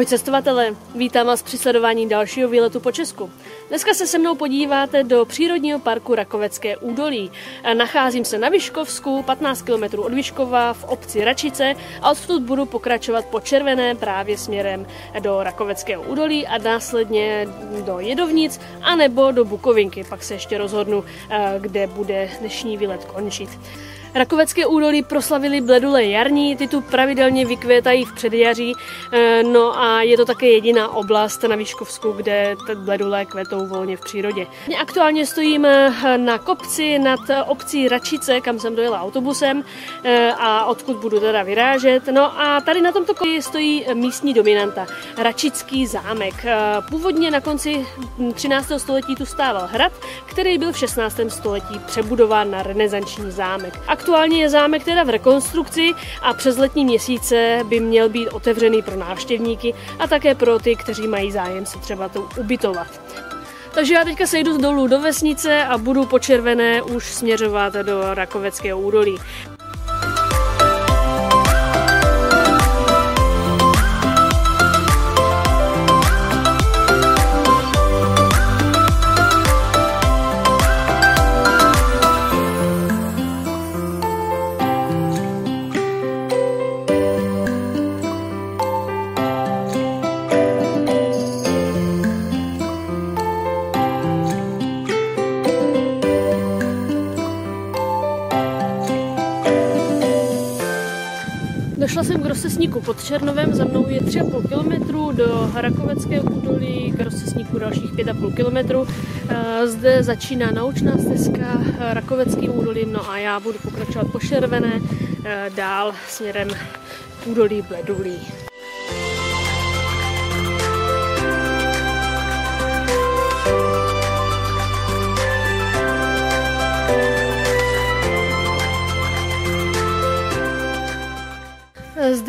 Ahoj cestovatelé, vítám vás při sledování dalšího výletu po Česku. Dneska se se mnou podíváte do přírodního parku Rakovecké údolí. Nacházím se na Vyškovsku, 15 km od Vyškova v obci Račice a odtud budu pokračovat po Červené právě směrem do Rakoveckého údolí a následně do Jedovnic a nebo do Bukovinky. Pak se ještě rozhodnu, eh, kde bude dnešní výlet končit. Rakovecké údolí proslavili bledule jarní, ty tu pravidelně vykvětají v předjaří, eh, no a je to také jediná oblast na Výškovsku, kde bledule kvetou volně v přírodě. Aktuálně stojím eh, na kopci nad obcí Račice, kam jsem dojela autobusem eh, a odkud budu teda vyrážet. No a tady na tomto kopci stojí místní dominanta, Račický zámek. Původně na konci 13. století tu stával hrad, který byl v 16. století přebudován na renesanční zámek. Aktuálně je zámek teda v rekonstrukci a přes letní měsíce by měl být otevřený pro návštěvníky a také pro ty, kteří mají zájem se třeba tu ubytovat. Takže já teďka sejdu dolů do vesnice a budu po červené už směřovat do Rakoveckého údolí. Došla jsem k rozcesníku pod Černovem, za mnou je 3,5 km do Harakovecké údolí, k rozcesníku dalších 5,5 km. Eh, zde začíná naučná stezka Rakoveckým údolím, no a já budu pokračovat po Šervené eh, dál směrem k údolí Bledulí.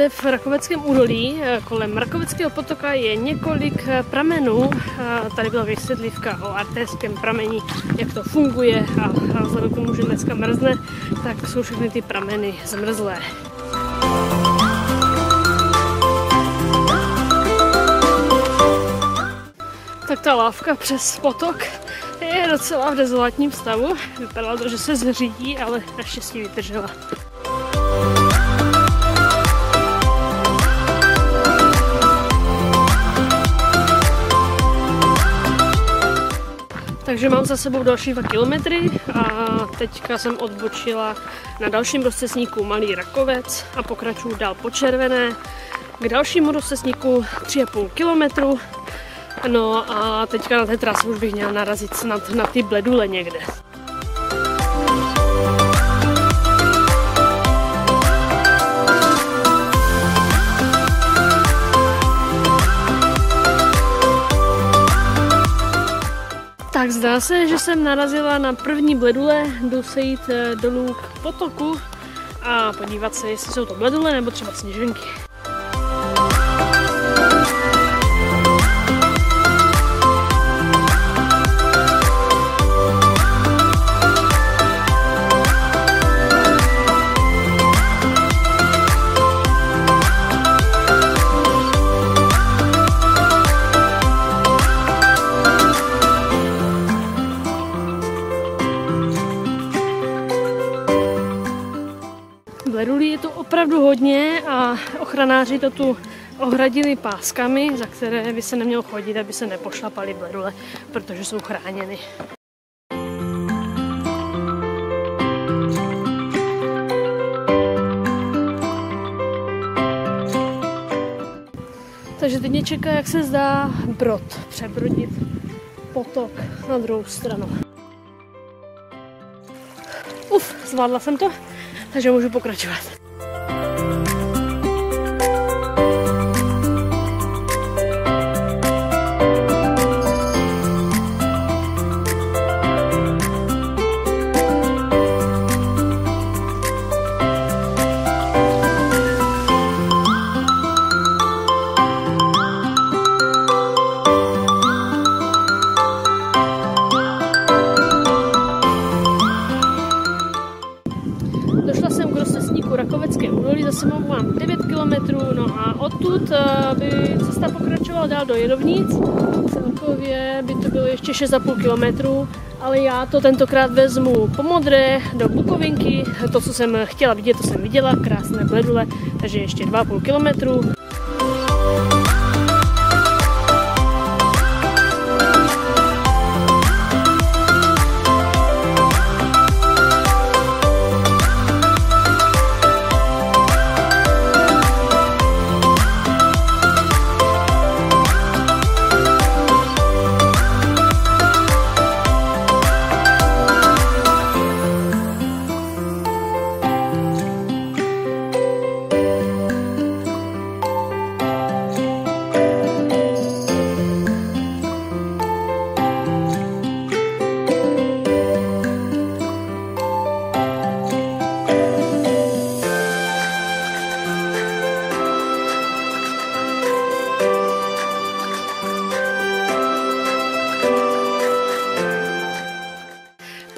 Zde v Rakoveckém údolí eh, kolem Rakoveckého potoka je několik eh, pramenů. Tady byla vysvětlivka o artéském pramení, jak to funguje a vzhledem k tomu, že dneska mrzne, tak jsou všechny ty prameny zmrzlé. Tak ta lávka přes potok je docela v dezolátním stavu. Vypadalo to, že se zřídí, ale naštěstí vydržela. Takže mám za sebou další dva kilometry a teďka jsem odbočila na dalším rozcesníku Malý Rakovec a pokračuju dál po Červené k dalšímu rozcesníku 3,5 kilometru. No a teďka na té trase už bych měla narazit snad na ty bledule někde. Zdá se, že jsem narazila na první bledule, jdu se jít eh, dolů k potoku a podívat se, jestli jsou to bledule nebo třeba sněženky. Opravdu hodně a ochranáři to tu ohradili páskami, za které by se nemělo chodit, aby se nepošlapaly bledule, protože jsou chráněny. Takže teď mě čeká, jak se zdá, brod. Přebrodit potok na druhou stranu. Uf, zvládla jsem to takže můžu pokračovat. Sebou mám 9 km, no a odtud eh, by cesta pokračovala pokračoval dál do Jedovnic. Celkově by to bylo ještě 6,5 kilometrů, ale já to tentokrát vezmu po modré do Bukovinky. To, co jsem chtěla vidět, to jsem viděla, krásné bledule, takže ještě 2,5 kilometru.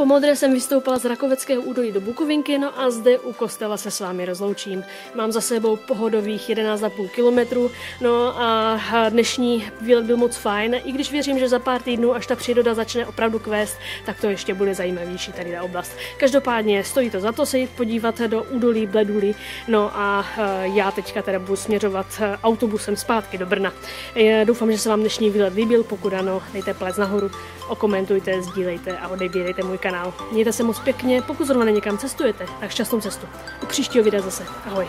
Po modré jsem vystoupila z Rakoveckého údolí do Bukovinky, no a zde u kostela se s vámi rozloučím. Mám za sebou pohodových 11,5 kilometrů, no a dnešní výlet byl moc fajn, i když věřím, že za pár týdnů, až ta příroda začne opravdu kvést, tak to ještě bude zajímavější tady ta oblast. Každopádně stojí to za to se jít podívat do údolí Bleduli, no a e, já teďka teda budu směřovat e, autobusem zpátky do Brna. Doufám, že se vám dnešní výlet líbil, pokud ano, dejte palec nahoru, okomentujte, sdílejte a odebírejte můj kanál. Mějte se moc pěkně, pokud zrovna někam cestujete, tak šťastnou cestu. U příštího videa zase. Ahoj.